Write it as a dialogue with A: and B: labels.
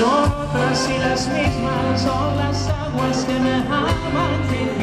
A: Son otras y las mismas son las aguas que me aman.